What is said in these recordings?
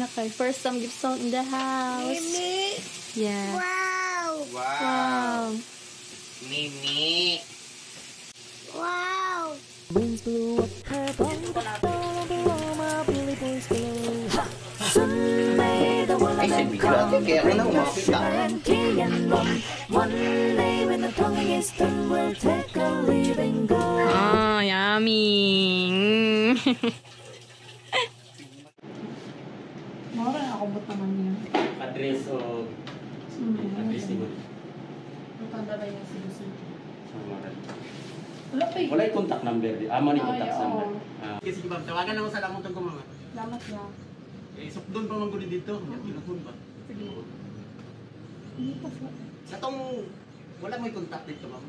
na kay. First time gift song in the house. Mimi. Yeah. Wow. Wow. Mimi. Wow. Winds blew up her bone, below my bully boys below. Someday the world Ay, will sabi ko natin, kaya ka na umapit ka. and key. One day when the tonguing is done, we'll take a leave and go. Oh, yummy. Mura na akong naman niya. Address o address ni mo. Matanda ba yung sinusunod? Wala pa Wala yung contact number. di- Ah, mo ni contact number. Ah. Kasi ma'am, tawagan naman sa lamang tong mama. Salamat na. Eh, sukdon pa man guli dito. Tinapon pa. Sige. Hindi pa sa... Natong wala mo yung contact dito, ma'am.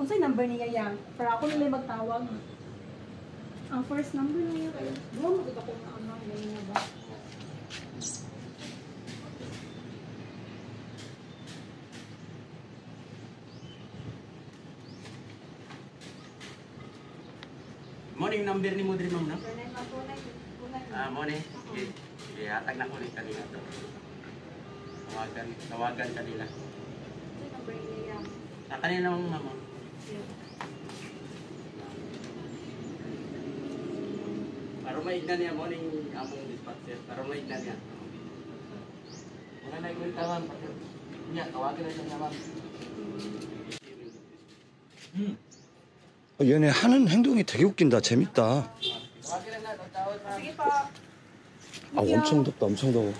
Kung sa'yo number niya yan, para ako nila magtawag. Ang first number niya kayo. Buwan mo kita kung ano, yun na ba? Morning number ni mo din, ma'am, no? Ah, mo ni. Sige. Sige, hatag na ko ni kanina to. Tawagan, tawagan kanila. Sa kanina mong mama. Para maignan niya mo ning among dispatcher. Para maignan niya. Mga nagkwenta man. Niya, tawagan na siya niya, ma'am. 어, 얘네 하는 행동이 되게 웃긴다. 재밌다. 아, 엄청 덥다. 엄청 더워.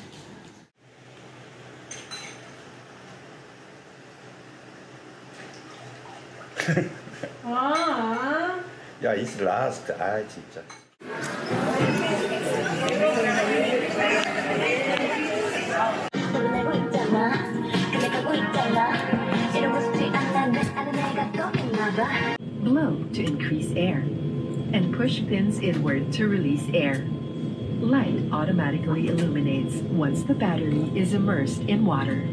야, 이스 라스트. 아, 진짜. 이러고 싶지 또 있나 봐. To increase air, and push pins inward to release air. Light automatically illuminates once the battery is immersed in water.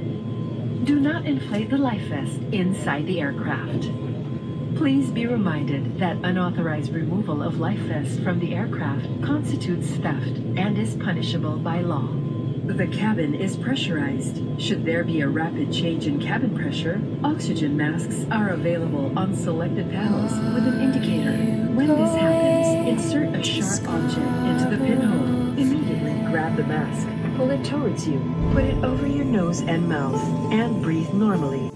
Do not inflate the life vest inside the aircraft. Please be reminded that unauthorized removal of life vests from the aircraft constitutes theft and is punishable by law. The cabin is pressurized. Should there be a rapid change in cabin pressure, oxygen masks are available on selected panels with an indicator. When this happens, insert a sharp object into the pinhole. Immediately grab the mask, pull it towards you, put it over your nose and mouth, and breathe normally.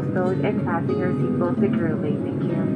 Tables and fasten your seatbelt securely. Thank you.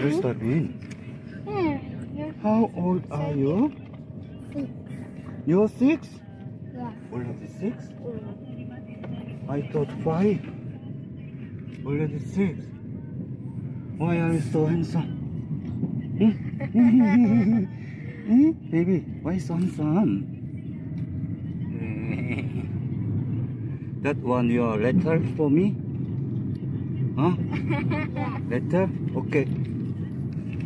Where's that mean? How old are you? You're six? Yeah. Already six? I thought five. Already six. Why are you so handsome? Hmm? Hmm? Baby, why so handsome? that one your letter for me? Huh? letter? Okay.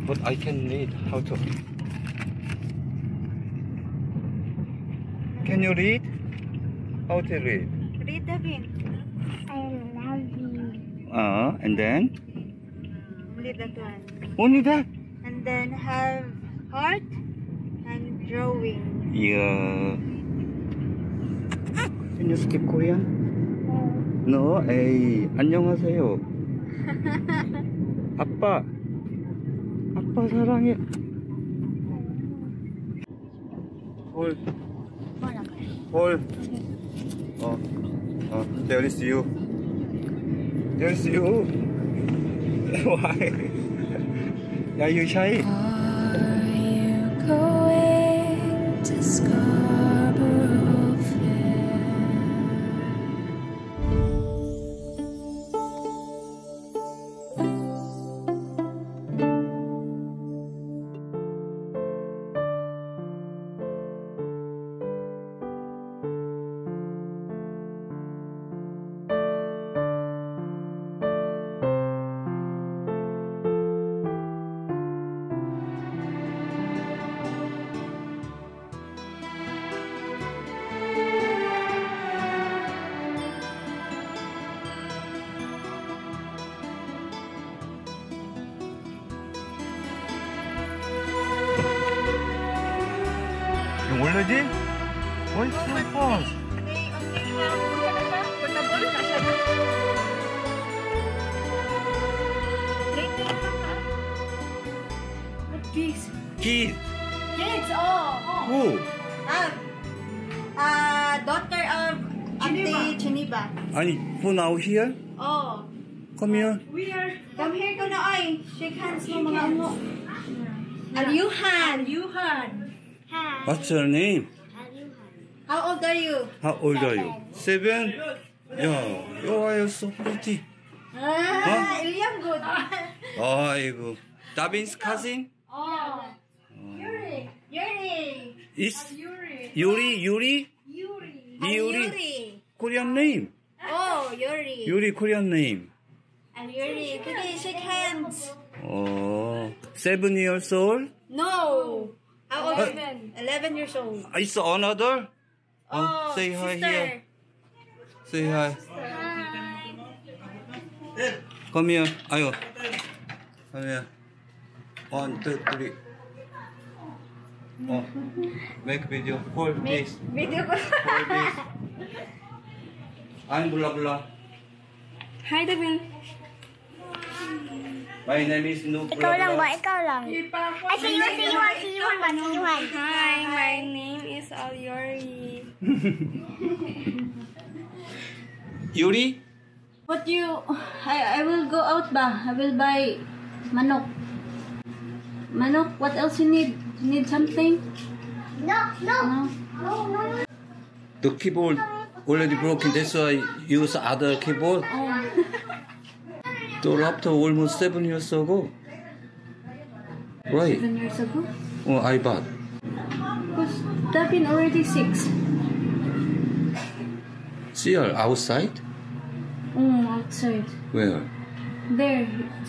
But I can read how to. Can you read? How to read? Read the pin. I love you. Uh, and then? Only that one. Only that? And then have heart and drawing. Yeah. Can you speak Korean? No, 에이, 안녕하세요. 아빠. 아빠 사랑해. 홀. 홀. 어, 어, there is you. There is you. Why? Are you shy? Kids. Kid. Kids, oh. oh. Who? Ah, ah, daughter of Ate Chiniba. 아니, who now here? Oh. Come here. We are Come here ko na ay. Shake hands mo mga ano. Alyuhan. Alyuhan. What's your name? How old are you? How old are you? Seven? Yeah, you are so pretty. Ah, Ilyang good. 아이고. Davin's cousin? Oh. Is oh, Yuri? Yuri? Oh, Yuri. Yuri. Korean name. Oh, Yuri. Yuri Korean name. And Yuri. Today, shake hands. Oh, seven years old? No. How old? Eleven. Eleven years old. It's another? Oh, oh, say hi sister. here. Say hi. hi. Come here. 아유. Come here. One, two, three. Oh, make video. Hold this. Video ko. Hold this. I'm blah blah. Hi, Devin. My name is No Ikaw blah lang ba? blah. Ikaw lang. Ay, si Yuan, si Yuan, si Yuan ba? Si Yuan. Hi, my name is Alyori. Yuri? What you? I I will go out ba? I will buy manok. Manok. What else you need? You need something? No, no. Uh-huh. No. No, no, no. The keyboard already broken. That's why I use other keyboard. Oh. The laptop almost seven years ago. Right. Seven years ago. Oh, I bought. Because Devin already six. Here outside? Oh, outside. Where? There.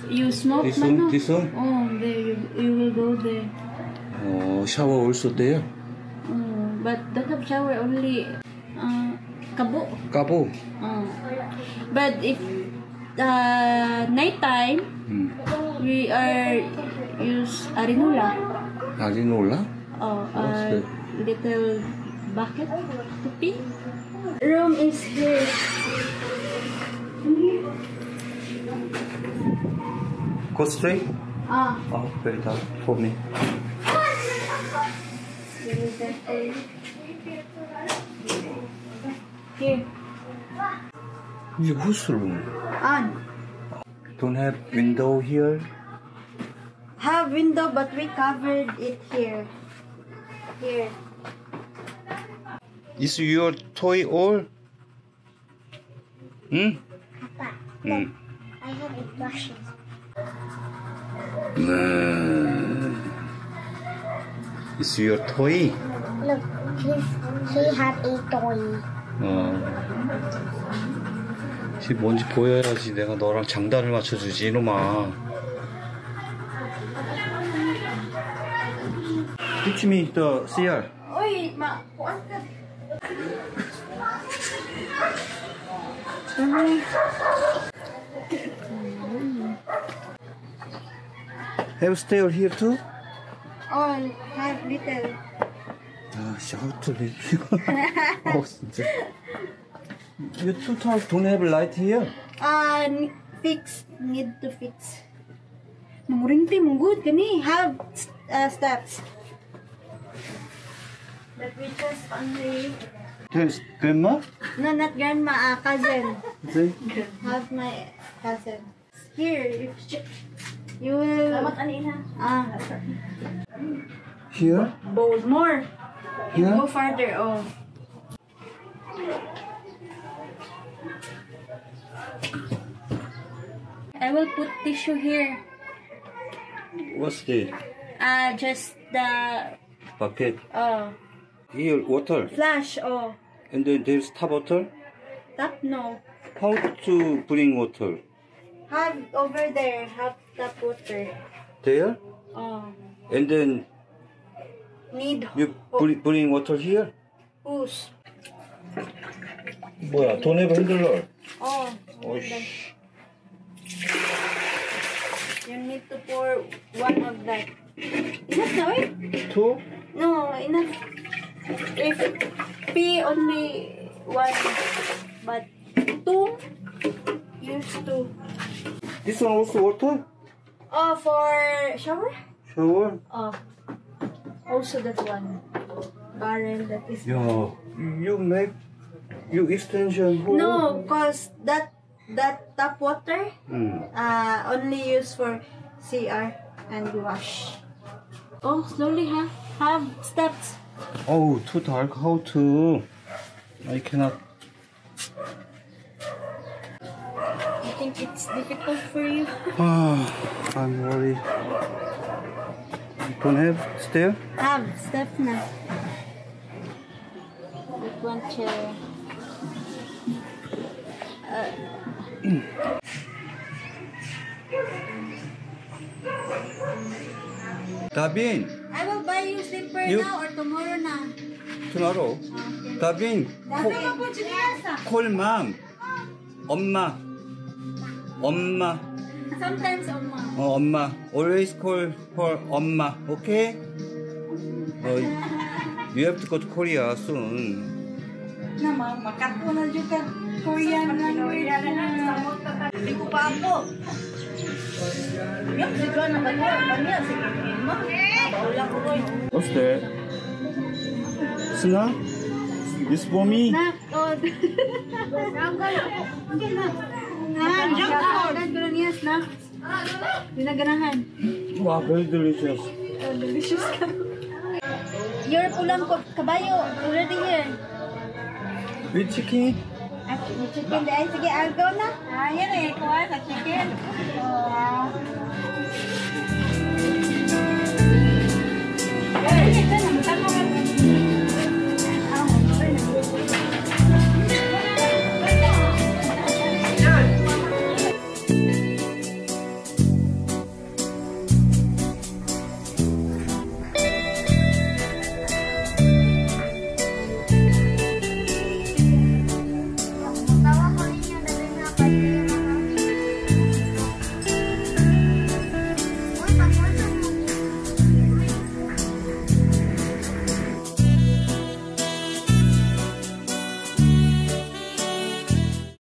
You smoke This one? This one? Oh, there. You, you will go there. Oh, shower also there? Mm, but don't have shower, only uh, kabo. Kabo? Uh, but if uh, night time, hmm. we are use arinula. Arinula? Oh, uh, little bucket to pee. Room is here. Costly. Ah. Oh, very dark for me. ये whose room? Don't have window here? Have window, but we covered it here. Here. Is your toy all? Hmm? Papa, mm. I have. Is your toy? Look, he's, he had a toy. 어. 지 뭔지 보여야지 내가 너랑 장단을 맞춰주지 이놈아. Teach me the CR. Uy, ma... Have stair here too? All have little. 아, 샤우트 리뷰. 어, 진짜. You two tall don't have light here? Uh, n- fix. Need to fix. Manguringti mong good kani. Have uh, steps. But we just only... There's grandma? No, not grandma, uh, cousin. See? Have my cousin. Here, if she, you will... Ah, Here? bold more. Here? Go farther, oh. I will put tissue here. What's this? Uh, just the, Bucket. oh, Here, water. flash, oh. And then there's tap water. Tap, no. How to bring water? Have over there, have tap water. There? Oh. And then Need you bring, bring water here? push. 뭐야, don't have handler. Oh. 어이씨. You need to pour one of that. Enough na, wait. Two? No, enough. If P only one, but two, use two. This one also water? Oh, for shower? Shower? Oh, also that one. Barrel that is. Yeah. You make you extension hole. No, cause that that tap water Hmm. uh only used for CR and wash. Oh, slowly, huh? Have steps. Oh, too dark. How to? I cannot. I think it's difficult for you. Ah, I'm worried. Don't have still? Have stuff now. Just want to. Uh. Tabin. I will buy you slipper you? now or tomorrow now. Tomorrow. Okay. Tabin. 콜, 콜맘 엄마 엄마 Sometimes 엄마. 어, 엄마. Always call her 엄마. 오케이? 어, you have to go to Korea soon. Nama makatunan juga Korean language. Hindi ko pa ako. Yung sigla na ba niya? Ba niya? Sige. Paula ko ko. What's that? Sina? This for me? Not good. Okay, not. na. Dinaganahan. Waffle delicious. Oh, delicious ka. Your pulang kabayo, already here. With chicken. Ah, with chicken dahil. Sige, I'll go na. Ah, yan eh. Kuha ah, sa chicken. Oh, wow. Hey! Hey!